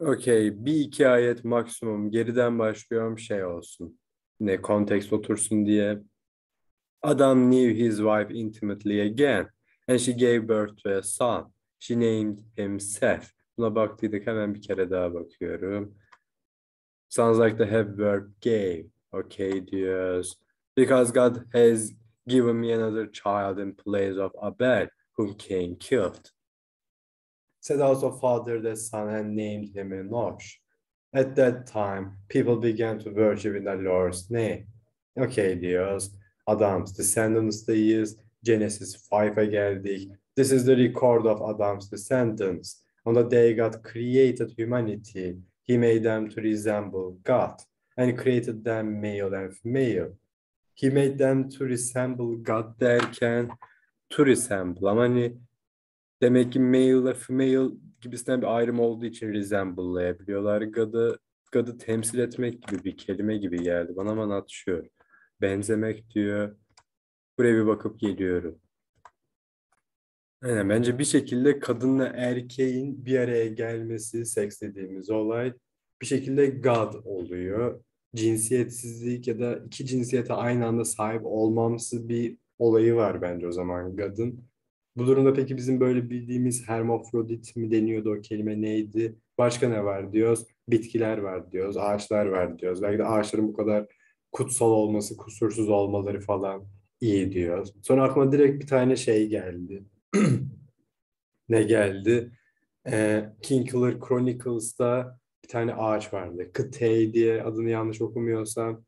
Okey. Bir iki ayet maksimum. Geriden başlıyorum şey olsun. Ne kontekst otursun diye. Adam knew his wife intimately again. And she gave birth to a son. She named him Seth. Buna baktıydık hemen bir kere daha bakıyorum. Sounds like the have verb gave. Okay diyoruz. Because God has given me another child in place of Abel, whom Cain killed. Said also father the son and named him Enosh. At that time, people began to worship in the Lord's name. Okay diyoruz. Adam's descendants Genesis 5'a geldik. This is the record of Adam's descendants. On the day God created humanity, he made them to resemble God and created them male and female. He made them to resemble God derken to resemble demek ki male ile female gibisinden bir ayrım olduğu için resemble'layabiliyorlar. God'ı God'ı temsil etmek gibi bir kelime gibi geldi. Bana ama not sure. Benzemek diyor. Buraya bir bakıp geliyorum. Aynen, bence bir şekilde kadınla erkeğin bir araya gelmesi, seks dediğimiz olay bir şekilde God oluyor. Cinsiyetsizlik ya da iki cinsiyete aynı anda sahip olmamsı bir olayı var bence o zaman God'ın. Bu durumda peki bizim böyle bildiğimiz hermafrodit mi deniyordu o kelime neydi? Başka ne var diyoruz? Bitkiler var diyoruz, ağaçlar var diyoruz. Belki de ağaçların bu kadar kutsal olması, kusursuz olmaları falan iyi diyoruz. Sonra aklıma direkt bir tane şey geldi. ne geldi? Ee, King Killer Chronicles'ta bir tane ağaç vardı. Kıtey diye adını yanlış okumuyorsam.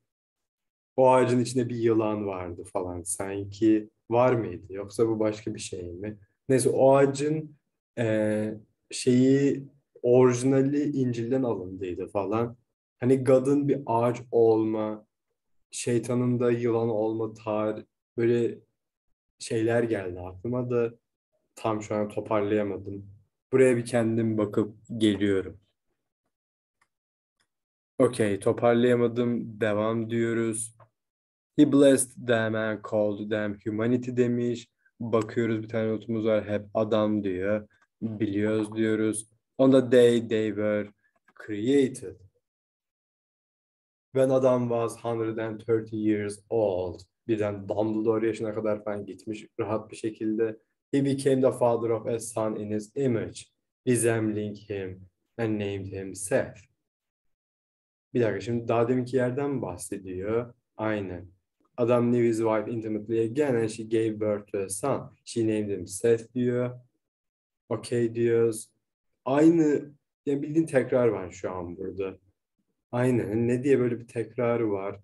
O ağacın içinde bir yılan vardı falan sanki. Var mıydı? Yoksa bu başka bir şey mi? Neyse o ağacın e, şeyi orijinali İncil'den alındıydı falan. Hani God'ın bir ağaç olma, şeytanın da yılan olma tar böyle şeyler geldi aklıma da tam şu an toparlayamadım. Buraya bir kendim bakıp geliyorum. Okey, toparlayamadım. Devam diyoruz. He blessed them and called them humanity demiş. Bakıyoruz bir tane notumuz var. Hep adam diyor. Biliyoruz diyoruz. On the day they were created. When Adam was 130 years old. Birden Dumbledore yaşına kadar falan gitmiş rahat bir şekilde. He became the father of a son in his image, resembling him and named him Seth. Bir dakika şimdi daha deminki yerden bahsediyor? Aynen. Adam knew his wife intimately again and she gave birth to a son. She named him Seth diyor. Okay diyoruz. Aynı ya bildiğin tekrar var şu an burada. Aynen. Ne diye böyle bir tekrarı var?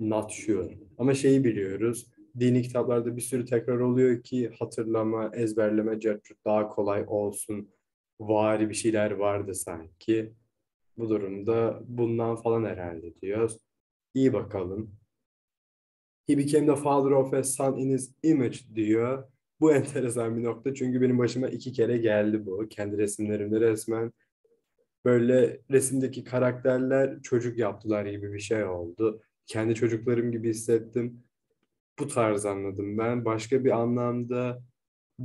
Not sure. Ama şeyi biliyoruz. Dini kitaplarda bir sürü tekrar oluyor ki hatırlama, ezberleme daha kolay olsun. Vari bir şeyler vardı sanki. Bu durumda bundan falan herhalde diyoruz. İyi bakalım. He became the father of a son in his image diyor. Bu enteresan bir nokta çünkü benim başıma iki kere geldi bu. Kendi resimlerimde resmen böyle resimdeki karakterler çocuk yaptılar gibi bir şey oldu. Kendi çocuklarım gibi hissettim. Bu tarz anladım ben. Başka bir anlamda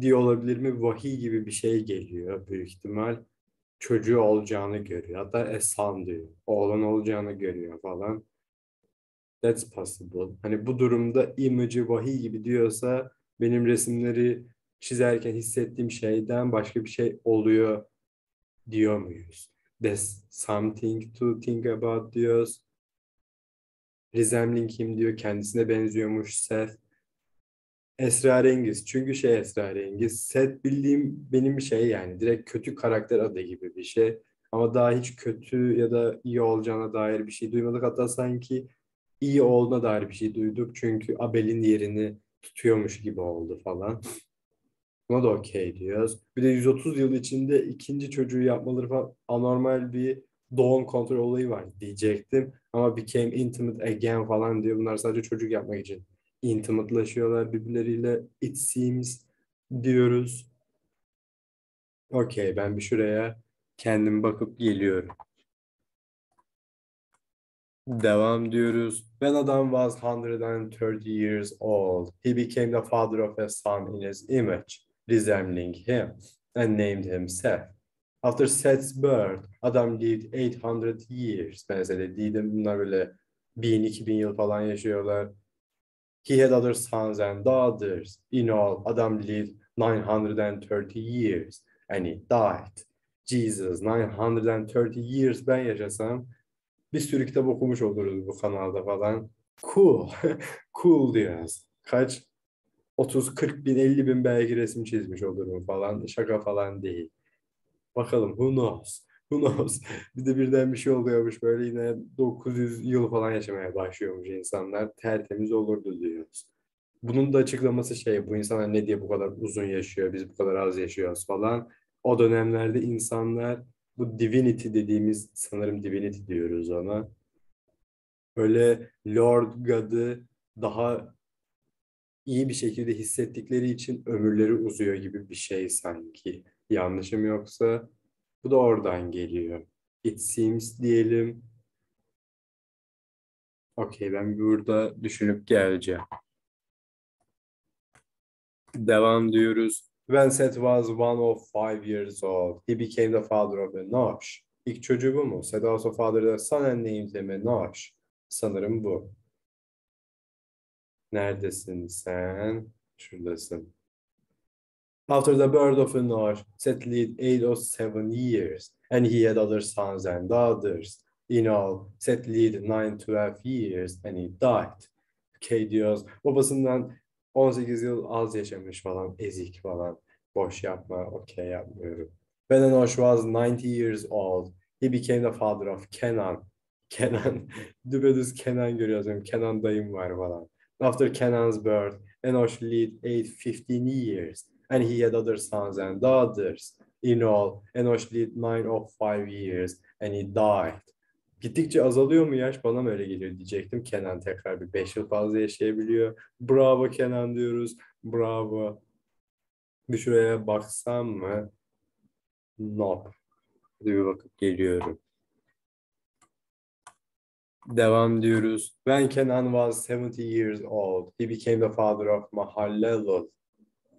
diye olabilir mi? Vahiy gibi bir şey geliyor büyük ihtimal. Çocuğu olacağını görüyor. Hatta Esan diyor. Oğlan olacağını görüyor falan. That's possible. Hani bu durumda image'i vahiy gibi diyorsa benim resimleri çizerken hissettiğim şeyden başka bir şey oluyor diyor muyuz? There's something to think about diyoruz. Resembling him diyor. Kendisine benziyormuş Seth. Esrarengiz. Çünkü şey esrarengiz. Seth bildiğim benim bir şey yani. Direkt kötü karakter adı gibi bir şey. Ama daha hiç kötü ya da iyi olacağına dair bir şey duymadık. Hatta sanki iyi olduğuna dair bir şey duyduk. Çünkü Abel'in yerini tutuyormuş gibi oldu falan. Buna da okey diyoruz. Bir de 130 yıl içinde ikinci çocuğu yapmaları falan anormal bir doğum kontrol olayı var diyecektim. Ama became intimate again falan diyor. Bunlar sadece çocuk yapmak için intimate'laşıyorlar birbirleriyle. It seems diyoruz. Okey ben bir şuraya kendim bakıp geliyorum. Devam diyoruz. When Adam was 130 years old, he became the father of a son in his image, resembling him, and named him Seth. After Seth's birth, Adam lived 800 years. Ben size dediydim. Bunlar böyle 1000-2000 yıl falan yaşıyorlar. He had other sons and daughters. In all, Adam lived 930 years and he died. Jesus, 930 years ben yaşasam bir sürü kitap okumuş oluruz bu kanalda falan. Cool. cool diyoruz. Kaç? 30, 40 bin, 50 bin belki resim çizmiş olurum falan. Şaka falan değil. Bakalım who knows? Who knows? Bir de birden bir şey oluyormuş böyle yine 900 yıl falan yaşamaya başlıyormuş insanlar. Tertemiz olurdu diyoruz. Bunun da açıklaması şey bu insanlar ne diye bu kadar uzun yaşıyor biz bu kadar az yaşıyoruz falan. O dönemlerde insanlar bu divinity dediğimiz sanırım divinity diyoruz ona. Böyle Lord God'ı daha iyi bir şekilde hissettikleri için ömürleri uzuyor gibi bir şey sanki. Yanlışım yoksa bu da oradan geliyor. It seems diyelim. Okey ben burada düşünüp geleceğim. Devam diyoruz. Seth was one of five years old, he became the father of Enosh. İlk çocuğu bu mu? Seth also fathered a son and named him Enosh. Sanırım bu. Neredesin sen? Şuradasın. After the birth of Enosh, Seth lived eight or seven years, and he had other sons and daughters. In all, Seth lived nine, twelve years, and he died. Okay diyoruz. Babasından 18 yıl az yaşamış falan, ezik falan. Boş yapma, okey yapmıyorum. Enosh was 90 years old, he became the father of Kenan. Kenan, düpedüz Kenan görüyoruz. Kenan dayım var falan. After Kenan's birth, Enosh lived 815 years, and he had other sons and daughters. In all, Enosh lived nine of five years, and he died. Gittikçe azalıyor mu yaş? Bana mı öyle geliyor diyecektim. Kenan tekrar bir 5 yıl fazla yaşayabiliyor. Bravo Kenan diyoruz. Bravo. Bir şuraya baksam mı? Nope. Hadi bir bakıp geliyorum. Devam diyoruz. When Kenan was 70 years old, he became the father of Mahallelul.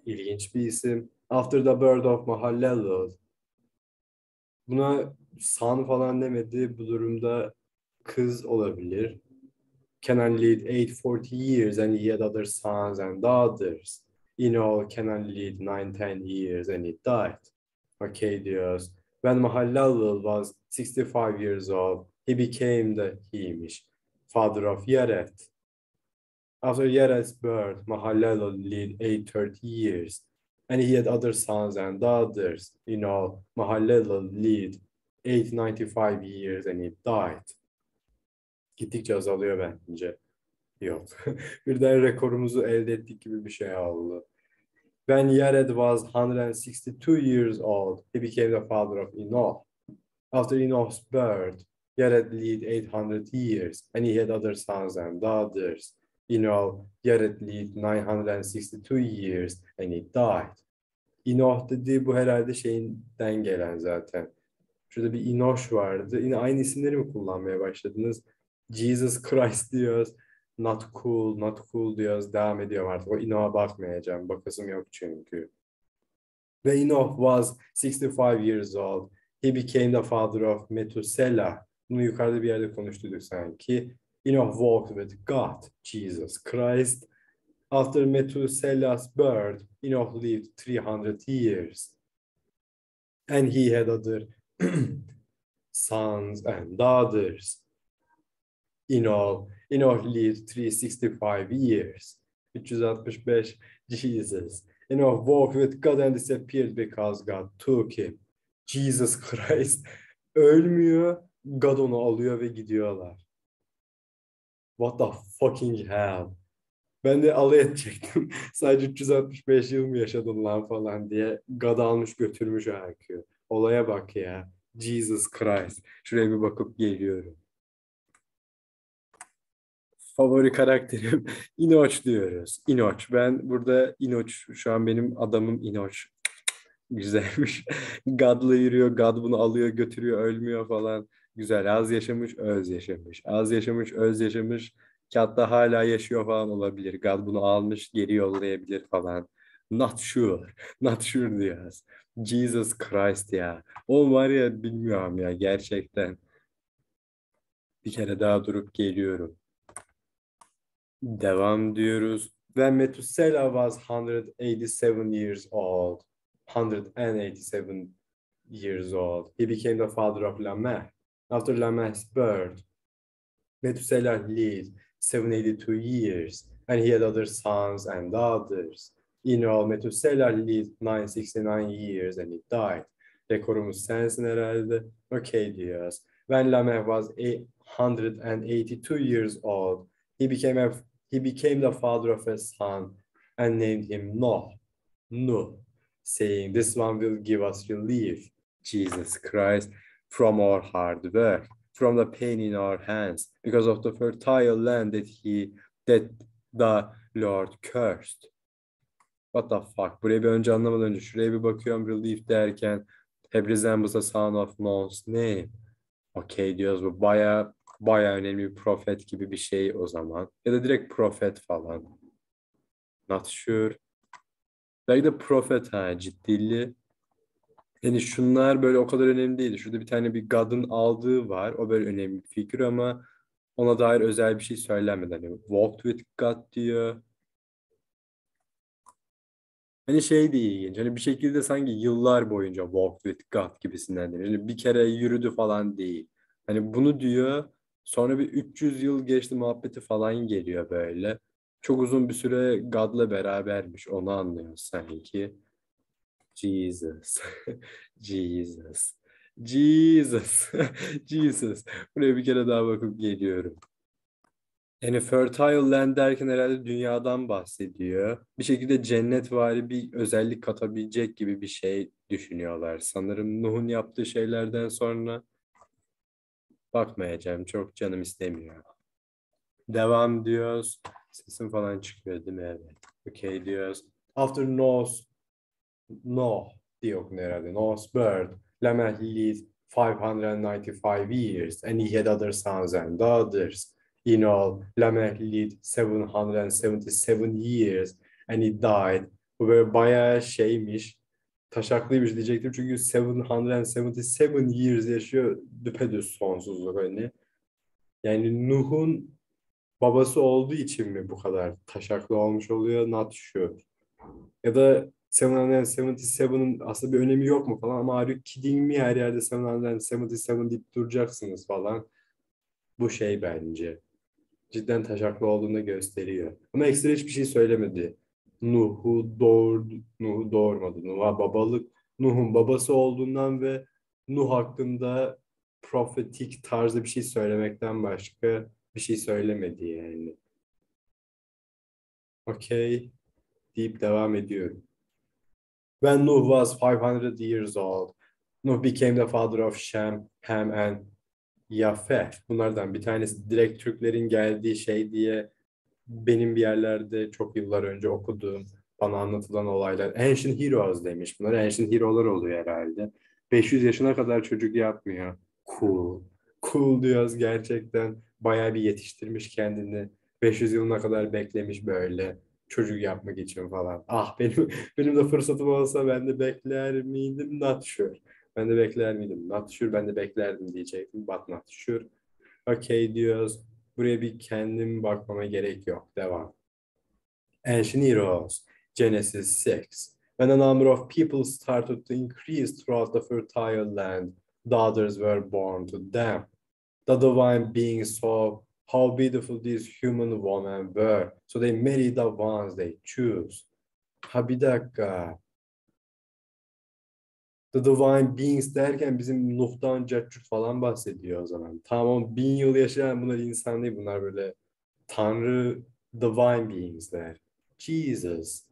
İlginç bir isim. After the birth of Mahallelul. Buna son falan demedi. Bu durumda kız olabilir. Kenan lived 840 years and had other sons and daughters. In all, Kenan lived 910 years and he died. Okay diyoruz. When Mahallelul was 65 years old, he became the he'miş. Father of Yared. After Yared's birth, Mahallelul lived 830 years, and he had other sons and daughters. In all, Mahallelul lived 895 years and he died. Gittikçe azalıyor bence. Yok. Birden rekorumuzu elde ettik gibi bir şey oldu. When Yared was 162 years old, he became the father of Enoch. After Enoch's birth, Yared lived 800 years, and he had other sons and daughters. In all, Yared lived 962 years, and he died. Enoch dediği bu herhalde şeyinden gelen zaten. Şurada bir Enosh vardı. Yine aynı isimleri mi kullanmaya başladınız? Jesus Christ diyoruz. Not cool, not cool diyoruz. Devam ediyorum artık. O Enoch'a bakmayacağım. Bakasım yok çünkü. Ve Enoch was 65 years old. He became the father of Methuselah. Bunu yukarıda bir yerde konuştuk sanki. Enoch walked with God, Jesus Christ. After Methuselah's birth, Enoch lived 300 years. And he had other sons and daughters. In all, Enoch lived 365 years. 365 Jesus. Enoch walked with God and disappeared because God took him. Jesus Christ ölmüyor, God onu alıyor ve gidiyorlar. What the fucking hell? Ben de alay edecektim. Sadece 365 yıl mı yaşadın lan falan diye. God almış götürmüş IQ. Olaya bak ya. Jesus Christ. Şuraya bir bakıp geliyorum. Favori karakterim Inoch diyoruz. Inoch. Ben burada Inoch. Şu an benim adamım Inoch. Güzelmiş. God'la yürüyor. God bunu alıyor götürüyor ölmüyor falan. Güzel. Az yaşamış öz yaşamış. Az yaşamış öz yaşamış. Ki hatta hala yaşıyor falan olabilir. God bunu almış geri yollayabilir falan. Not sure. Not sure diyoruz. Jesus Christ ya. O var ya bilmiyorum ya gerçekten. Bir kere daha durup geliyorum. Devam diyoruz. When Methuselah was 187 years old, 187 years old, he became the father of Lamech. After Lamech's birth, Methuselah lived 782 years, and he had other sons and daughters. In all, Methuselah lived 969 years and he died. Rekorumuz sensin herhalde. Okay diyoruz. When Lamech was 182 years old, he became a he became the father of a son and named him Noah, Nuh, saying, This one will give us relief, Jesus Christ, from our hard work, from the pain in our hands, because of the fertile land that he that the Lord cursed. What the fuck? Buraya bir önce anlamadan önce şuraya bir bakıyorum relief derken have resembles the son of Noah's name. Okay diyoruz bu baya baya önemli bir profet gibi bir şey o zaman. Ya da direkt profet falan. Not sure. Belki de profet ha ciddili. Yani şunlar böyle o kadar önemli değil. Şurada bir tane bir God'ın aldığı var. O böyle önemli bir figür ama ona dair özel bir şey söylenmedi. Hani walked with God diyor. Hani şey de ilginç. Hani bir şekilde sanki yıllar boyunca walked with God gibisinden. Yani bir kere yürüdü falan değil. Hani bunu diyor Sonra bir 300 yıl geçti muhabbeti falan geliyor böyle. Çok uzun bir süre God'la berabermiş. Onu anlıyoruz sanki. Jesus. Jesus. Jesus. Jesus. Buraya bir kere daha bakıp geliyorum. Yani fertile land derken herhalde dünyadan bahsediyor. Bir şekilde cennet vari bir özellik katabilecek gibi bir şey düşünüyorlar. Sanırım Nuh'un yaptığı şeylerden sonra Bakmayacağım. Çok canım istemiyor. Devam diyoruz. Sesim falan çıkıyor değil mi? Evet. Okay diyoruz. After Noah's Noah diye okunuyor herhalde. Noah's birth. Lamech lived 595 years and he had other sons and daughters. In all, Lamech lived 777 years and he died. Bu böyle bayağı şeymiş taşaklıymış diyecektim. Çünkü 777 years yaşıyor düpedüz sonsuzluk hani. Yani Nuh'un babası olduğu için mi bu kadar taşaklı olmuş oluyor? Not sure. Ya da 777'ın aslında bir önemi yok mu falan ama are kidding me her yerde 777 deyip duracaksınız falan. Bu şey bence. Cidden taşaklı olduğunu gösteriyor. Ama ekstra hiçbir şey söylemedi. Nuh'u doğurdu, Nuh'u doğurmadı. Nuh'a babalık, Nuh'un babası olduğundan ve Nuh hakkında profetik tarzda bir şey söylemekten başka bir şey söylemedi yani. Okay deyip devam ediyorum. When Nuh was 500 years old, Nuh became the father of Shem, Ham and Yafet. Bunlardan bir tanesi direkt Türklerin geldiği şey diye benim bir yerlerde çok yıllar önce okuduğum, bana anlatılan olaylar. Ancient Heroes demiş. Bunlar Ancient Hero'lar oluyor herhalde. 500 yaşına kadar çocuk yapmıyor. Cool. Cool diyoruz gerçekten. Bayağı bir yetiştirmiş kendini. 500 yılına kadar beklemiş böyle çocuk yapmak için falan. Ah benim benim de fırsatım olsa ben de bekler miydim? Not sure. Ben de bekler miydim? Not sure. Ben de beklerdim diyecektim. But not sure. Okay diyoruz. Buraya bir kendim bakmama gerek yok. Devam. Ancient Genesis 6. When a number of people started to increase throughout the fertile land, daughters were born to them. The divine beings saw how beautiful these human women were. So they married the ones they choose. Ha bir dakika. The Divine Beings derken bizim Nuh'tan Caccut falan bahsediyor o zaman. Tamam bin yıl yaşayan bunlar insan değil. Bunlar böyle Tanrı Divine Beings Jesus.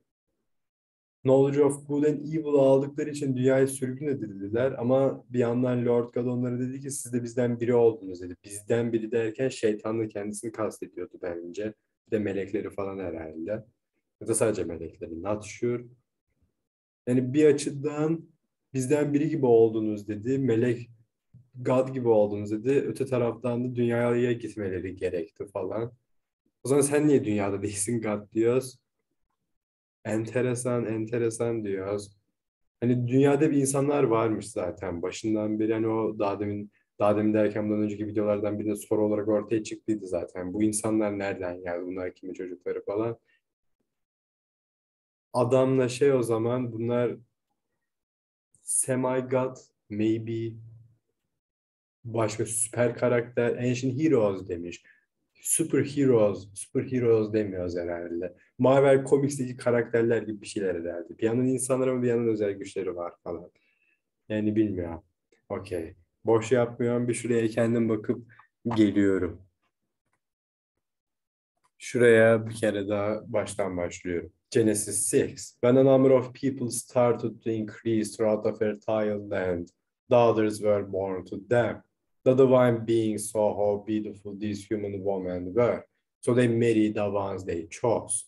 Knowledge of Good and Evil aldıkları için dünyaya sürgün edildiler ama bir yandan Lord God onlara dedi ki siz de bizden biri oldunuz dedi. Bizden biri derken şeytanla kendisini kastediyordu bence. Bir de melekleri falan herhalde. Ya da sadece melekleri. Not sure. Yani bir açıdan bizden biri gibi oldunuz dedi. Melek God gibi oldunuz dedi. Öte taraftan da dünyaya gitmeleri gerekti falan. O zaman sen niye dünyada değilsin God diyoruz. Enteresan, enteresan diyoruz. Hani dünyada bir insanlar varmış zaten başından beri hani o daha demin daha demin derken bundan önceki videolardan birinde soru olarak ortaya çıktıydı zaten. Bu insanlar nereden geldi? Bunlar kimin çocukları falan. Adamla şey o zaman bunlar semi-god, maybe başka süper karakter, ancient heroes demiş. Super heroes, super heroes demiyoruz herhalde. Marvel Comics'teki karakterler gibi bir şeyler herhalde. Bir yandan insanlar ama bir yandan özel güçleri var falan. Yani bilmiyorum. Okey. Boş yapmıyorum. Bir şuraya kendim bakıp geliyorum. Şuraya bir kere daha baştan başlıyorum. Genesis 6. When a number of people started to increase throughout the fertile land, daughters were born to them. The divine beings saw how beautiful these human women were. So they married the ones they chose.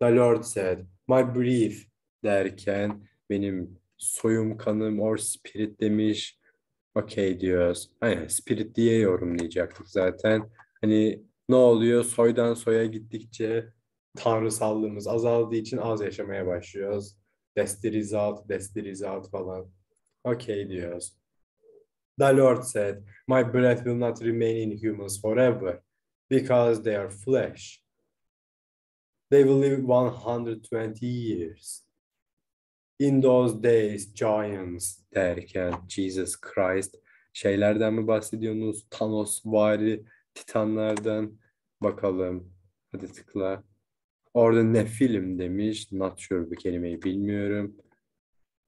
The Lord said, my breath derken benim soyum kanım or spirit demiş. Okey diyoruz. Aynen spirit diye yorumlayacaktık zaten. Hani ne oluyor? Soydan soya gittikçe tanrısallığımız azaldığı için az yaşamaya başlıyoruz. Destirizat, destirizat falan. Okey diyoruz. The Lord said, My breath will not remain in humans forever, because they are flesh. They will live 120 years. In those days, giants derken Jesus Christ şeylerden mi bahsediyorsunuz? Thanos vari titanlardan bakalım. Hadi tıkla. Orada ne film demiş. Not sure bu kelimeyi bilmiyorum.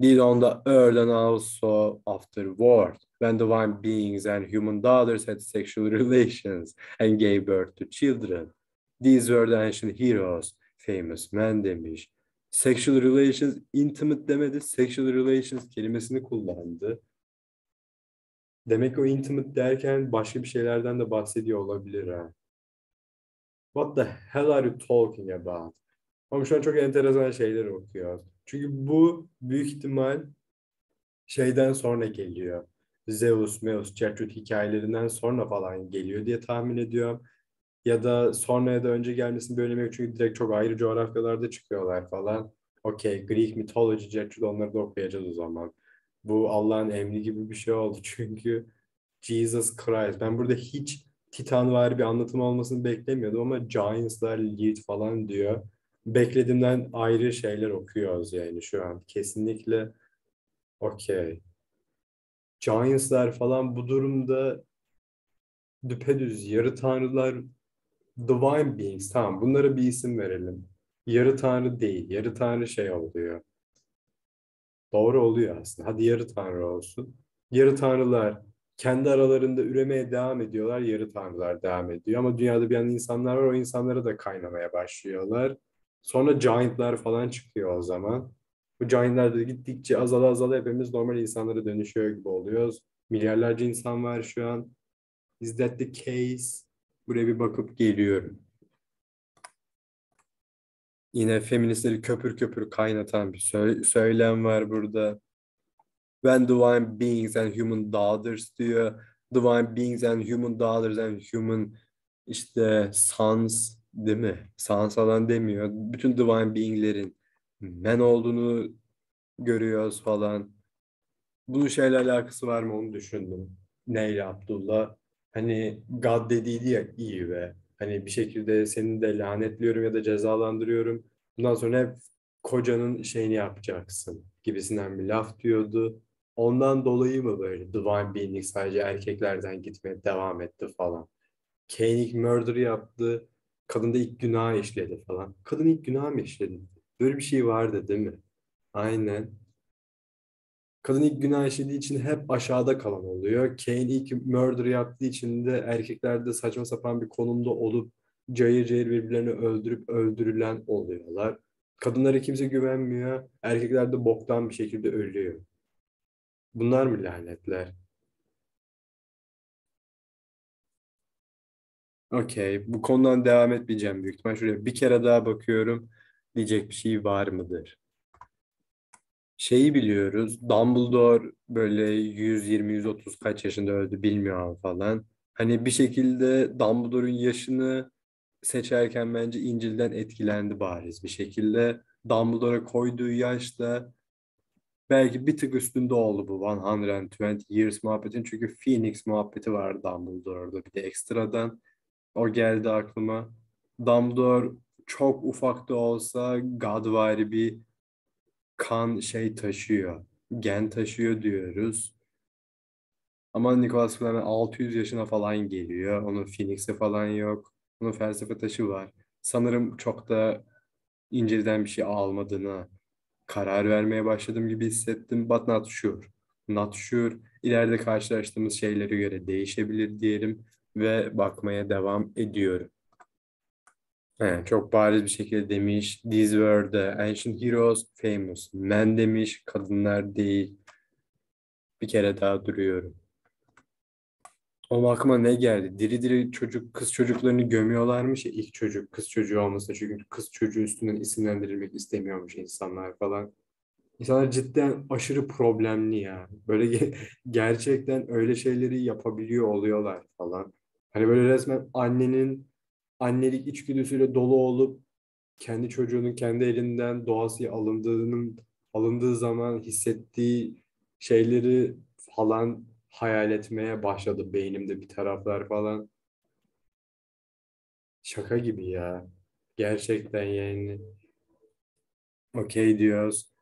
Did on the earth and also afterward, when divine beings and human daughters had sexual relations and gave birth to children. These were the ancient heroes, famous men demiş. Sexual relations, intimate demedi, sexual relations kelimesini kullandı. Demek o intimate derken başka bir şeylerden de bahsediyor olabilir ha. What the hell are you talking about? Ama şu an çok enteresan şeyler okuyor. Çünkü bu büyük ihtimal şeyden sonra geliyor. Zeus, Meus, Gertrude hikayelerinden sonra falan geliyor diye tahmin ediyorum. Ya da sonra ya da önce gelmesinin bir. Çünkü direkt çok ayrı coğrafyalarda çıkıyorlar falan. Okey, Greek mythology, Gertrude onları da okuyacağız o zaman. Bu Allah'ın emri gibi bir şey oldu çünkü Jesus Christ. Ben burada hiç Titan var bir anlatım olmasını beklemiyordum ama Giants'lar, Lead falan diyor. Beklediğimden ayrı şeyler okuyoruz yani şu an. Kesinlikle okey. Giants'lar falan bu durumda düpedüz yarı tanrılar divine beings tamam bunlara bir isim verelim. Yarı tanrı değil. Yarı tanrı şey oluyor. Doğru oluyor aslında. Hadi yarı tanrı olsun. Yarı tanrılar kendi aralarında üremeye devam ediyorlar. Yarı tanrılar devam ediyor. Ama dünyada bir yandan insanlar var. O insanlara da kaynamaya başlıyorlar. Sonra giantlar falan çıkıyor o zaman. Bu giantlar da gittikçe azala azala hepimiz normal insanlara dönüşüyor gibi oluyoruz. Milyarlarca insan var şu an. Is that the case? Buraya bir bakıp geliyorum. Yine feministleri köpür köpür kaynatan bir söylem var burada. When divine beings and human daughters diyor. Divine beings and human daughters and human işte sons değil mi? Sons falan demiyor. Bütün divine beinglerin men olduğunu görüyoruz falan. Bunun şeyle alakası var mı onu düşündüm. Neyle Abdullah? Hani God dediydi ya iyi ve hani bir şekilde seni de lanetliyorum ya da cezalandırıyorum. Bundan sonra hep kocanın şeyini yapacaksın gibisinden bir laf diyordu. Ondan dolayı mı böyle Divine Being sadece erkeklerden gitmeye devam etti falan. Kane ilk murder yaptı. Kadın da ilk günah işledi falan. Kadın ilk günah mı işledi? Böyle bir şey vardı değil mi? Aynen. Kadın ilk günah işlediği için hep aşağıda kalan oluyor. Kane ilk murder yaptığı için de erkeklerde saçma sapan bir konumda olup cayır cayır birbirlerini öldürüp öldürülen oluyorlar. Kadınlara kimse güvenmiyor. Erkekler de boktan bir şekilde ölüyor. Bunlar mı lanetler? Okey. Bu konudan devam etmeyeceğim büyük ihtimal. Şuraya bir kere daha bakıyorum. Diyecek bir şey var mıdır? Şeyi biliyoruz. Dumbledore böyle 120-130 kaç yaşında öldü bilmiyorum falan. Hani bir şekilde Dumbledore'un yaşını seçerken bence İncil'den etkilendi bariz bir şekilde. Dumbledore'a koyduğu yaşta belki bir tık üstünde oldu bu 120 years muhabbetin. Çünkü Phoenix muhabbeti var Dumbledore'da bir de ekstradan. O geldi aklıma. Dumbledore çok ufak da olsa Godvari bir kan şey taşıyor. Gen taşıyor diyoruz. Ama Nicholas Flamel 600 yaşına falan geliyor. Onun Phoenix'i falan yok. Onun felsefe taşı var. Sanırım çok da inceden bir şey almadığına karar vermeye başladım gibi hissettim. But not sure. Not sure. İleride karşılaştığımız şeylere göre değişebilir diyelim ve bakmaya devam ediyorum. Evet, çok bariz bir şekilde demiş. These were the ancient heroes, famous men demiş. Kadınlar değil. Bir kere daha duruyorum. O aklıma ne geldi? Diri diri çocuk, kız çocuklarını gömüyorlarmış ya ilk çocuk, kız çocuğu olmasa çünkü kız çocuğu üstünden isimlendirilmek istemiyormuş insanlar falan. İnsanlar cidden aşırı problemli ya. Böyle gerçekten öyle şeyleri yapabiliyor oluyorlar falan. Hani böyle resmen annenin annelik içgüdüsüyle dolu olup kendi çocuğunun kendi elinden doğası alındığının alındığı zaman hissettiği şeyleri falan hayal etmeye başladı beynimde bir taraflar falan. Şaka gibi ya. Gerçekten yani. Okey diyoruz.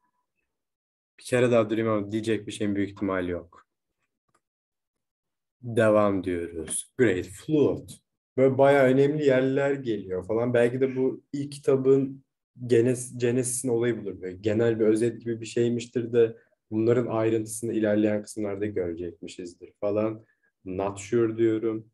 Bir kere daha durayım ama diyecek bir şeyin büyük ihtimal yok. Devam diyoruz. Great Flute. Böyle bayağı önemli yerler geliyor falan. Belki de bu ilk kitabın Genes, Genesis'in olayı budur. Böyle genel bir özet gibi bir şeymiştir de bunların ayrıntısını ilerleyen kısımlarda görecekmişizdir falan. Not sure diyorum.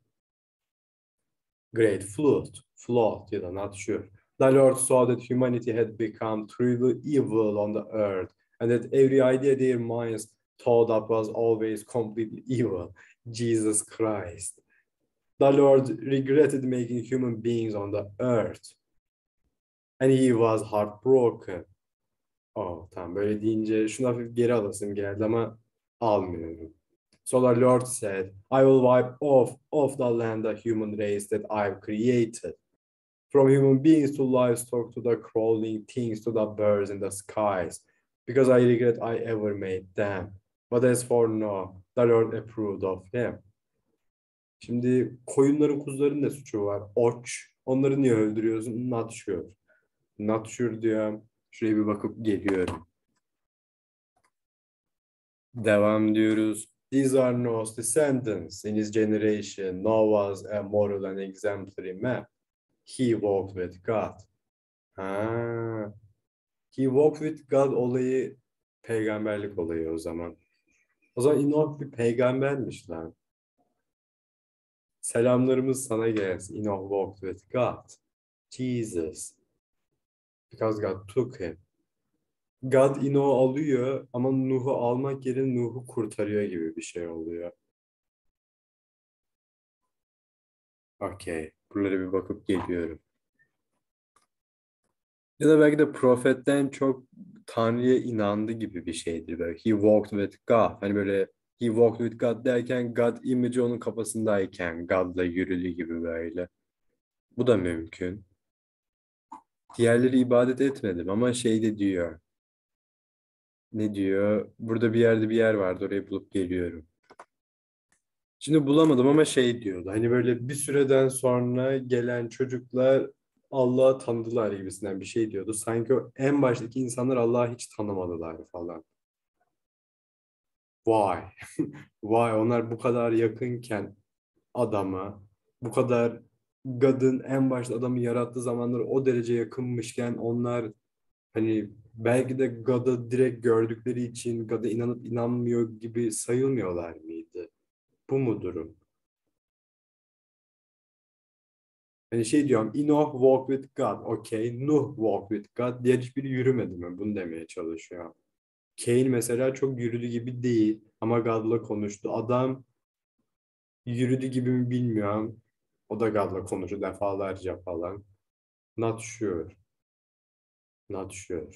Great Flood. Flood ya da not sure. The Lord saw that humanity had become truly evil on the earth and that every idea their minds thought up was always completely evil. Jesus Christ. The Lord regretted making human beings on the earth. And he was heartbroken. Oh, tamam böyle deyince şunu hafif geri alasım geldi ama almıyorum. So the Lord said, I will wipe off of the land the human race that I've created. From human beings to livestock to the crawling things to the birds in the skies. Because I regret I ever made them. But as for now, the Lord approved of them. Şimdi koyunların kuzuların ne suçu var? Oç. Onları niye öldürüyorsun? Not sure. Not sure diyor. Şuraya bir bakıp geliyorum. Devam diyoruz. These are Noah's descendants. In his generation, Noah was a moral and exemplary man. He walked with God. Ha. He walked with God olayı peygamberlik olayı o zaman. O zaman Enoch bir peygambermiş lan. Selamlarımız sana gelsin. Enoch walked with God. Jesus. Because God took him. God Enoch'u alıyor ama Nuh'u almak yerine Nuh'u kurtarıyor gibi bir şey oluyor. Okey. Buralara bir bakıp geliyorum. Ya da belki de profetten çok Tanrı'ya inandı gibi bir şeydir. Böyle he walked with God. Hani böyle he walked with God derken God image onun kafasındayken God'la yürüdü gibi böyle. Bu da mümkün. Diğerleri ibadet etmedim ama şey de diyor. Ne diyor? Burada bir yerde bir yer vardı orayı bulup geliyorum. Şimdi bulamadım ama şey diyordu. Hani böyle bir süreden sonra gelen çocuklar Allah'ı tanıdılar gibisinden bir şey diyordu. Sanki en baştaki insanlar Allah'ı hiç tanımadılar falan. Vay. Vay onlar bu kadar yakınken adama, bu kadar God'ın en başta adamı yarattığı zamanlar o derece yakınmışken onlar hani belki de God'ı direkt gördükleri için God'a inanıp inanmıyor gibi sayılmıyorlar mıydı? Bu mu durum? Hani şey diyorum, Enoch walk with God, okay. Nuh walk with God, diğer hiçbiri yürümedi mi? Bunu demeye çalışıyor. Cain mesela çok yürüdü gibi değil ama God'la konuştu. Adam yürüdü gibi mi bilmiyorum. O da God'la konuştu defalarca falan. Not sure. Not sure.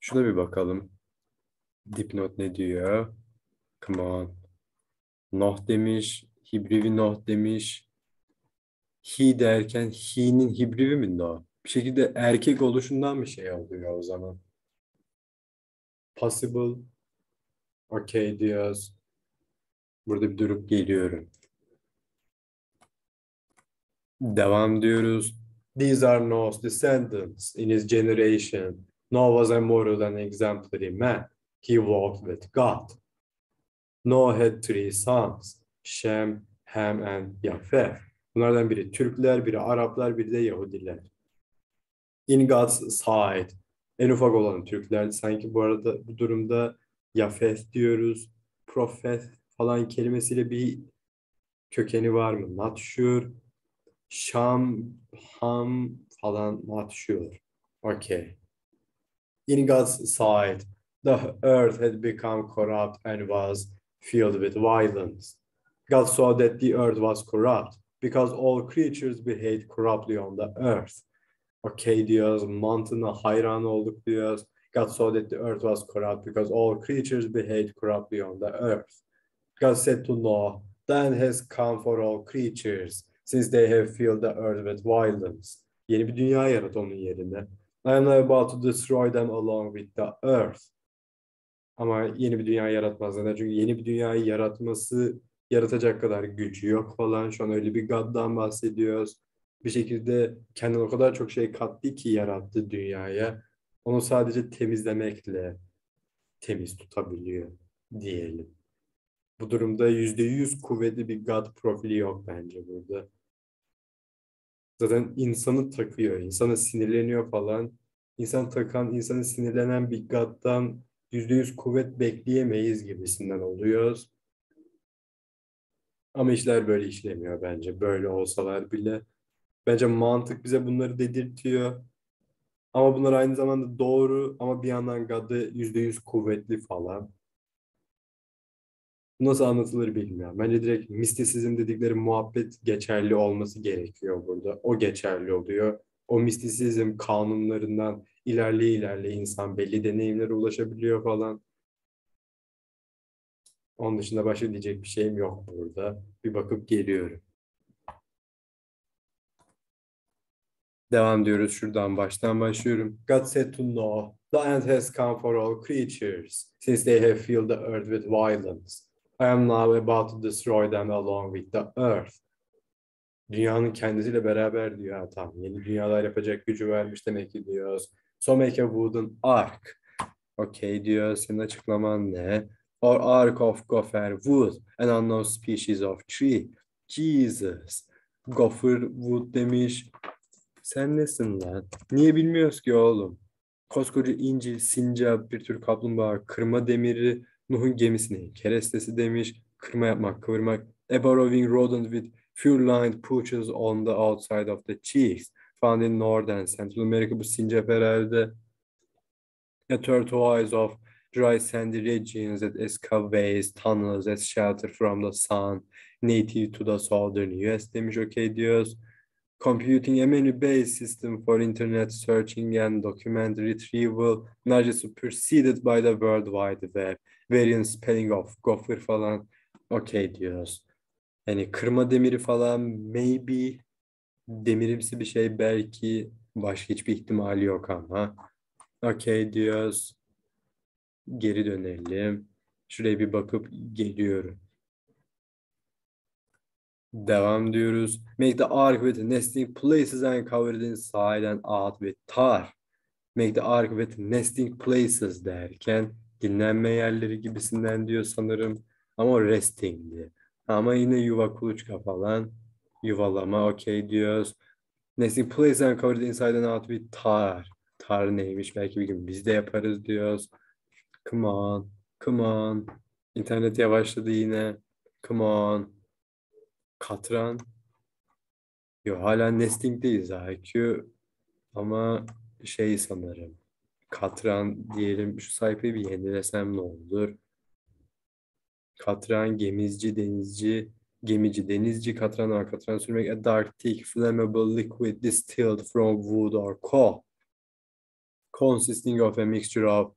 Şuna bir bakalım. Dipnot ne diyor? Come on. Noh demiş. Hibrivi Noh demiş. He derken he'nin hibrivi mi Noh? Bir şekilde erkek oluşundan bir şey oluyor o zaman. possible. Okay diyoruz. Burada bir durup geliyorum. Devam diyoruz. These are Noah's descendants in his generation. Noah was a moral and exemplary man. He walked with God. Noah had three sons, Shem, Ham and Yafeth. Bunlardan biri Türkler, biri Araplar, biri de Yahudiler. In God's side. En ufak olan Türkler. Sanki bu arada bu durumda Yafeth diyoruz. Profet falan kelimesiyle bir kökeni var mı? Not sure. Sham, Ham falan sure. Okay. In God's sight, the earth had become corrupt and was filled with violence. God saw that the earth was corrupt because all creatures behaved corruptly on the earth. Okay diyoruz, mantığına hayran olduk diyoruz. God saw that the earth was corrupt because all creatures behaved corruptly on the earth. God said to Noah, Then has come for all creatures, since they have filled the earth with violence. Yeni bir dünya yarat onun yerine. I am about to destroy them along with the earth. Ama yeni bir dünya yaratmaz. Neden? Çünkü yeni bir dünyayı yaratması yaratacak kadar gücü yok falan. Şu an öyle bir God'dan bahsediyoruz. Bir şekilde kendine o kadar çok şey kattı ki yarattı dünyaya. Onu sadece temizlemekle temiz tutabiliyor diyelim. Bu durumda yüzde yüz kuvvetli bir God profili yok bence burada. Zaten insanı takıyor, insana sinirleniyor falan. İnsan takan, insanı sinirlenen bir God'dan yüzde yüz kuvvet bekleyemeyiz gibisinden oluyoruz. Ama işler böyle işlemiyor bence. Böyle olsalar bile. Bence mantık bize bunları dedirtiyor. Ama bunlar aynı zamanda doğru ama bir yandan God'ı yüzde yüz kuvvetli falan. Nasıl anlatılır bilmiyorum. Bence direkt mistisizm dedikleri muhabbet geçerli olması gerekiyor burada. O geçerli oluyor. O mistisizm kanunlarından ilerleye ilerleye insan belli deneyimlere ulaşabiliyor falan. Onun dışında başka diyecek bir şeyim yok burada. Bir bakıp geliyorum. Devam diyoruz. Şuradan baştan başlıyorum. God said to Noah, The end has come for all creatures, since they have filled the earth with violence. I am now about to destroy them along with the earth. Dünyanın kendisiyle beraber diyor. Ha, tamam yeni dünyalar yapacak gücü vermiş demek ki diyoruz. So make a wooden ark. Okay diyor. Senin açıklaman ne? Or ark of gopher wood, an unknown species of tree. Jesus. Gopher wood demiş. Sen nesin lan? Niye bilmiyoruz ki oğlum? Koskoca İncil, sincap, bir tür kaplumbağa, kırma demiri, Nuh'un gemisine kerestesi demiş. Kırma yapmak, kıvırmak. A burrowing rodent with fur-lined pouches on the outside of the cheeks. Found in North and Central America. Bu sincap herhalde. A tortoise of dry sandy regions that excavates tunnels as shelter from the sun. Native to the southern US demiş. Okay diyoruz. Computing a menu-based system for internet searching and document retrieval largely superseded by the World Wide Web. Variant spelling of gopher falan. Okay diyoruz. Yani kırma demiri falan maybe demirimsi bir şey belki başka hiçbir ihtimali yok ama. Okay diyoruz. Geri dönelim. Şuraya bir bakıp geliyorum. Devam diyoruz. Make the ark with nesting places and covered inside and out with tar. Make the ark with nesting places derken dinlenme yerleri gibisinden diyor sanırım. Ama resting'di. Ama yine yuva kuluçka falan. Yuvalama okey diyoruz. Nesting places and covered inside and out with tar. Tar neymiş belki bir gün biz de yaparız diyoruz. Come on. Come on. İnternet yavaşladı yine. Come on. Katran. Yo hala nesting'deyiz IQ. Ama şey sanırım. Katran diyelim şu sayfayı bir yenilesem ne olur? Katran, gemizci, denizci, gemici, denizci, katran var. Katran sürmek a dark, thick, flammable liquid distilled from wood or coal. Consisting of a mixture of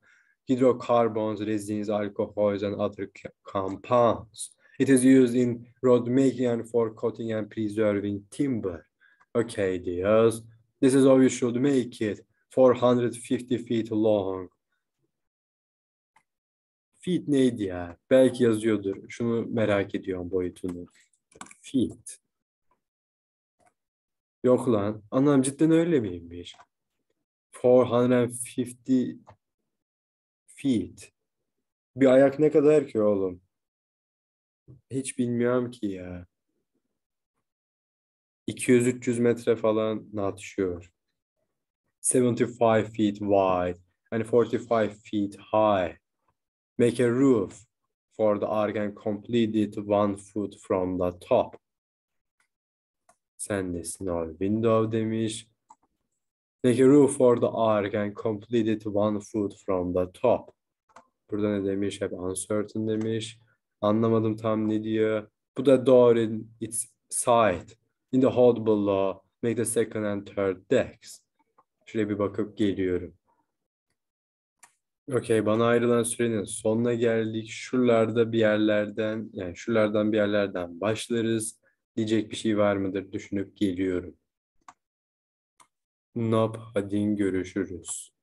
hydrocarbons, resins, alcohols, and other compounds. It is used in road making and for cutting and preserving timber. Okay diyoruz. This is how you should make it. 450 feet long. Feet neydi ya? Belki yazıyordur. Şunu merak ediyorum boyutunu. Feet. Yok lan. Anam cidden öyle miymiş? 450 feet. Bir ayak ne kadar ki oğlum? Hiç bilmiyorum ki ya. 200-300 metre falan sure. 75 feet wide and 45 feet high. Make a roof for the ark and complete it one foot from the top. Sen de small window demiş. Make a roof for the ark and complete it one foot from the top. Burada ne demiş? Hep uncertain demiş. Anlamadım tam ne diyor. Bu da doğru its side. In the hold below. Make the second and third decks. Şuraya bir bakıp geliyorum. Okey, bana ayrılan sürenin sonuna geldik. Şuralarda bir yerlerden, yani şuralardan bir yerlerden başlarız. Diyecek bir şey var mıdır düşünüp geliyorum. Nope, hadi görüşürüz.